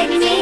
like take me.